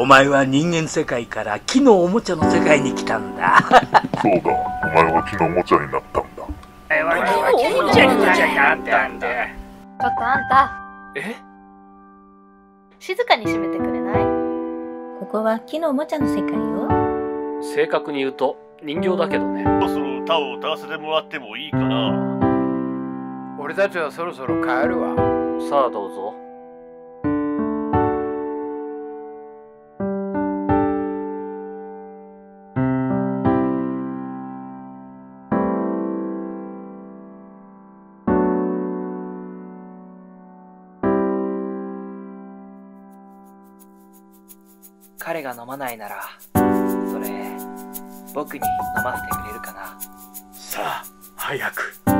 お前は人間世界から木のおもちゃの世界に来たんだそうだ、お前は木のおもちゃになったんだ。俺は木のおもちゃになったんだ。ちょっとあんた、え？静かに閉めてくれない？ここは木のおもちゃの世界よ。正確に言うと人形だけどね。そろそろ歌を歌わせてもらってもいいかな俺たちはそろそろ帰るわさあどうぞ。彼が飲まないならそれ僕に飲ませてくれるかな。さあ早く。